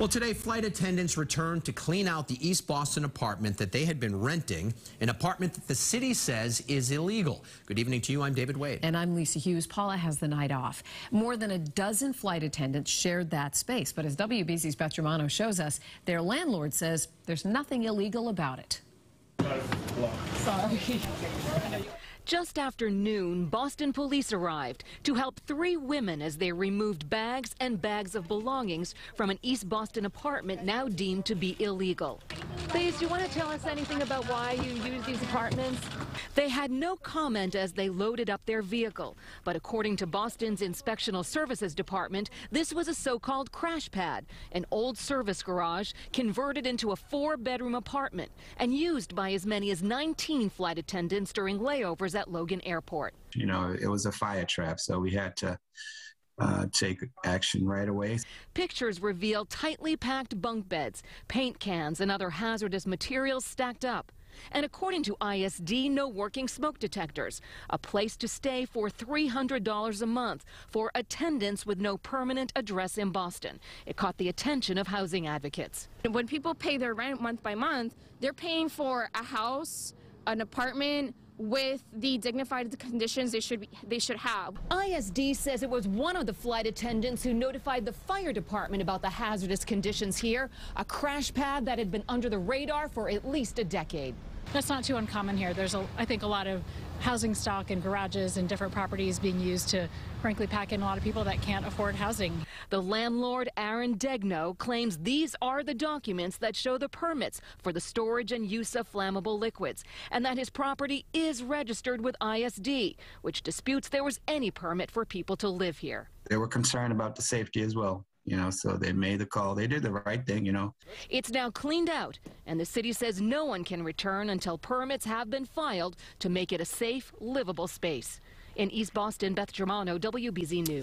Well, today, flight attendants returned to clean out the East Boston apartment that they had been renting, an apartment that the city says is illegal. Good evening to you. I'm David Wade. And I'm Lisa Hughes. Paula has the night off. More than a dozen flight attendants shared that space. But as WBZ's Beth Germano shows us, their landlord says there's nothing illegal about it. Sorry. Just after noon, Boston police arrived to help three women as they removed bags and bags of belongings from an East Boston apartment now deemed to be illegal. Please, do you want to tell us anything about why you use these apartments? They had no comment as they loaded up their vehicle. But according to Boston's Inspectional Services Department, this was a so-called crash pad, an old service garage converted into a four-bedroom apartment and used by as many as 19 flight attendants during layovers at Logan Airport. You know, it was a fire trap, so we had to uh, take action right away. Pictures reveal tightly packed bunk beds, paint cans, and other hazardous materials stacked up. And according to ISD, no working smoke detectors. A place to stay for $300 a month for attendants with no permanent address in Boston. It caught the attention of housing advocates. When people pay their rent month by month, they're paying for a house, an apartment, with the dignified conditions they should be, they should have. ISD says it was one of the flight attendants who notified the fire department about the hazardous conditions here, a crash pad that had been under the radar for at least a decade. That's not too uncommon here. There's, a, I think, a lot of housing stock and garages and different properties being used to, frankly, pack in a lot of people that can't afford housing. The landlord, Aaron Degno, claims these are the documents that show the permits for the storage and use of flammable liquids, and that his property is registered with ISD, which disputes there was any permit for people to live here. They were concerned about the safety as well you know, so they made the call. They did the right thing, you know. It's now cleaned out, and the city says no one can return until permits have been filed to make it a safe, livable space. In East Boston, Beth Germano, WBZ News.